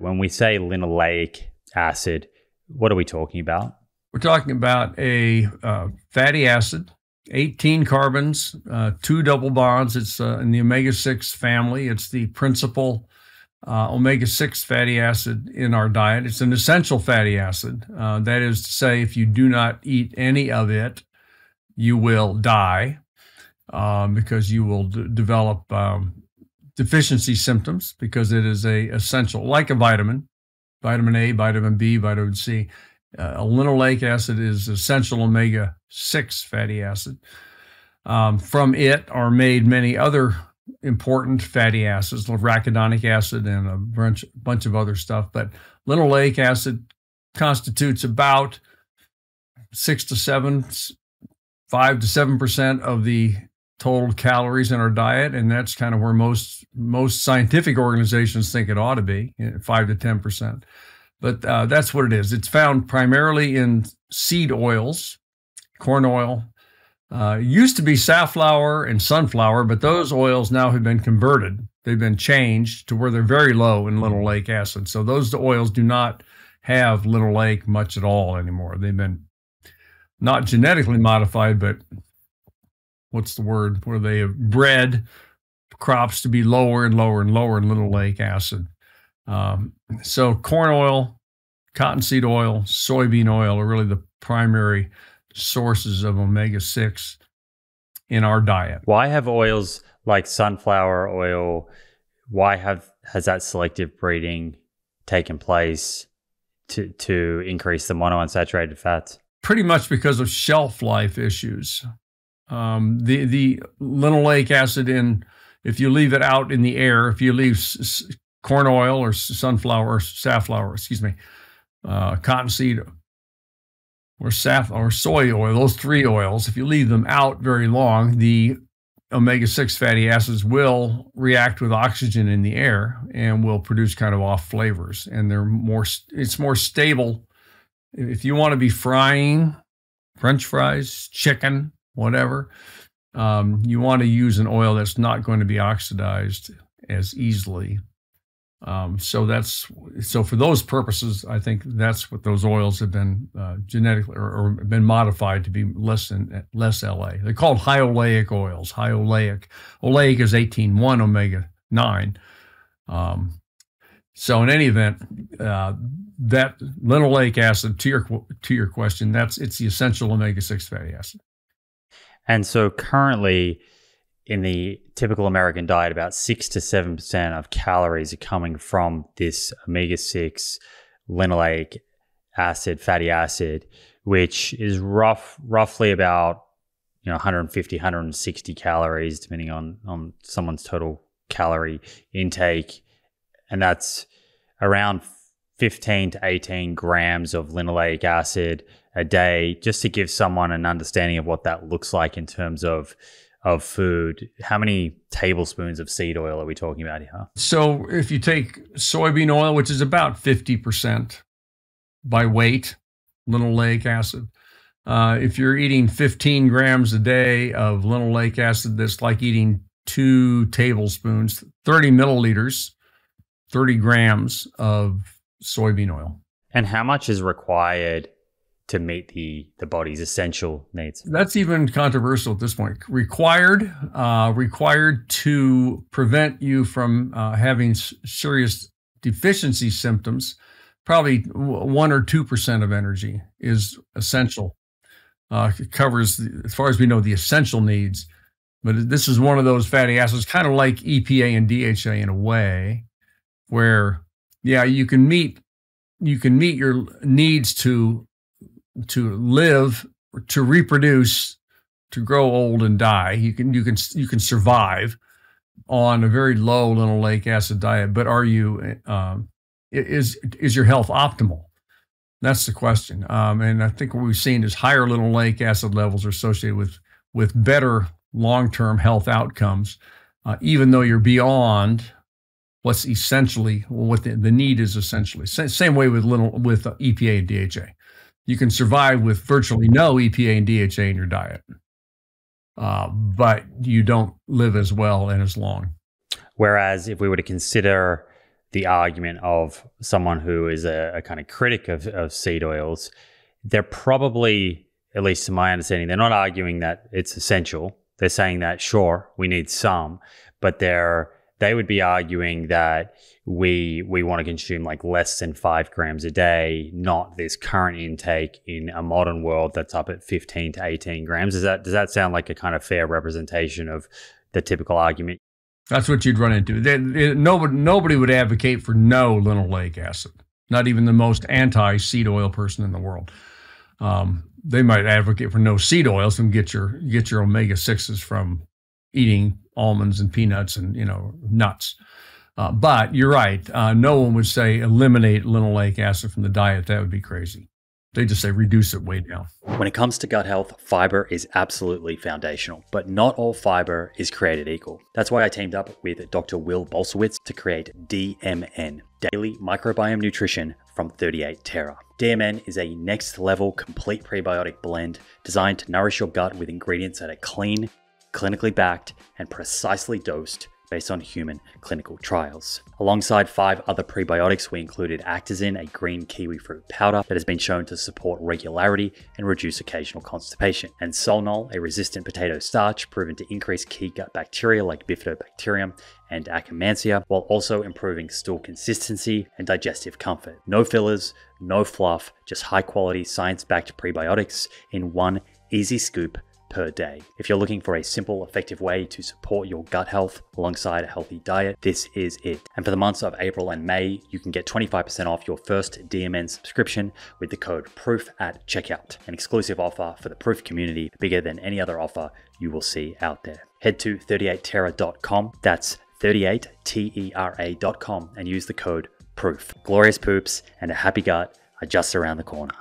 When we say linoleic acid, what are we talking about? We're talking about a uh, fatty acid, 18 carbons, uh, two double bonds. It's uh, in the omega 6 family. It's the principal uh, omega 6 fatty acid in our diet. It's an essential fatty acid. Uh, that is to say, if you do not eat any of it, you will die um, because you will d- develop um, deficiency symptoms because it is a essential, like a vitamin, vitamin A, vitamin B, vitamin C. Uh, linoleic acid is essential omega 6 fatty acid. Um, from it are made many other important fatty acids, arachidonic acid and a bunch, bunch of other stuff. But linoleic acid constitutes about six to seven, five to seven percent of the total calories in our diet, and that's kind of where most most scientific organizations think it ought to be, five to ten percent. But uh, that's what it is. It's found primarily in seed oils, corn oil. Uh, used to be safflower and sunflower, but those oils now have been converted. They've been changed to where they're very low in linoleic acid. So those oils do not have linoleic much at all anymore. They've been not genetically modified, but what's the word? Where they have bred crops to be lower and lower and lower in linoleic acid. Um, so corn oil, cottonseed oil, soybean oil are really the primary sources of omega 6 in our diet. Why have oils like sunflower oil? Why have has that selective breeding taken place to to increase the monounsaturated fats? Pretty much because of shelf life issues. Um, the the linoleic acid in if you leave it out in the air, if you leave s- corn oil or sunflower or safflower, excuse me, uh, cottonseed or saff or soy oil, those three oils, if you leave them out very long, the omega 6 fatty acids will react with oxygen in the air and will produce kind of off flavors. And they're more, it's more stable. If you want to be frying French fries, chicken, whatever, um, you want to use an oil that's not going to be oxidized as easily um, so that's so for those purposes, I think that's what those oils have been uh, genetically or, or, been modified to be less than less LA. They're called high oleic oils. High oleic. Oleic is eighteen one omega 9. Um, so in any event, uh, that linoleic acid to your to your question, that's it's the essential omega 6 fatty acid. And so currently in the typical American diet, about six to seven percent of calories are coming from this omega six linoleic acid, fatty acid, which is rough, roughly about you know 150, 160 calories, depending on on someone's total calorie intake, and that's around 15 to 18 grams of linoleic acid a day, just to give someone an understanding of what that looks like in terms of of food, how many tablespoons of seed oil are we talking about here? So if you take soybean oil, which is about 50% by weight, linoleic acid, uh, if you're eating 15 grams a day of linoleic acid, that's like eating two tablespoons, 30 milliliters, 30 grams of soybean oil. And how much is required to meet the the body's essential needs. That's even controversial at this point. Required, uh, required to prevent you from uh, having serious deficiency symptoms. Probably one or two percent of energy is essential. Uh, it covers, as far as we know, the essential needs. But this is one of those fatty acids, kind of like EPA and DHA in a way, where yeah, you can meet you can meet your needs to to live, to reproduce, to grow old and die. You can you can you can survive on a very low linoleic acid diet, but are you um, is is your health optimal? That's the question. Um, and I think what we've seen is higher linoleic acid levels are associated with with better long term health outcomes, uh, even though you're beyond what's essentially what the, the need is essentially. Same way with little with EPA and DHA you can survive with virtually no EPA and DHA in your diet, uh, but you don't live as well and as long. Whereas if we were to consider the argument of someone who is a, a kind of critic of, of seed oils, they're probably, at least to my understanding, they're not arguing that it's essential. They're saying that sure, we need some, but they're they would be arguing that we we want to consume like less than five grams a day, not this current intake in a modern world that's up at 15 to 18 grams. Does that does that sound like a kind of fair representation of the typical argument? That's what you'd run into. They, it, nobody nobody would advocate for no linoleic acid. Not even the most anti seed oil person in the world. Um, they might advocate for no seed oils and get your get your omega sixes from eating almonds and peanuts and you know nuts. Uh, but you're right. Uh, no one would say eliminate linoleic acid from the diet. That would be crazy. They just say reduce it way down. When it comes to gut health, fiber is absolutely foundational, but not all fiber is created equal. That's why I teamed up with Dr. Will Bulsiewicz to create DMN, Daily Microbiome Nutrition from 38 Terra. DMN is a next level complete prebiotic blend designed to nourish your gut with ingredients that are clean, clinically backed, and precisely dosed based on human clinical trials. Alongside five other prebiotics, we included Actazin, a green kiwi fruit powder that has been shown to support regularity and reduce occasional constipation, and Solnul, a resistant potato starch proven to increase key gut bacteria like Bifidobacterium and Akkermansia, while also improving stool consistency and digestive comfort. No fillers, no fluff, just high quality science backed prebiotics in one easy scoop per day. If you're looking for a simple, effective way to support your gut health alongside a healthy diet, this is it. And for the months of April and May, you can get 25% off your first DMN subscription with the code PROOF at checkout. An exclusive offer for the Proof community, bigger than any other offer you will see out there. Head to 38terra.com. That's 38terra.com and use the code PROOF. Glorious poops and a happy gut are just around the corner.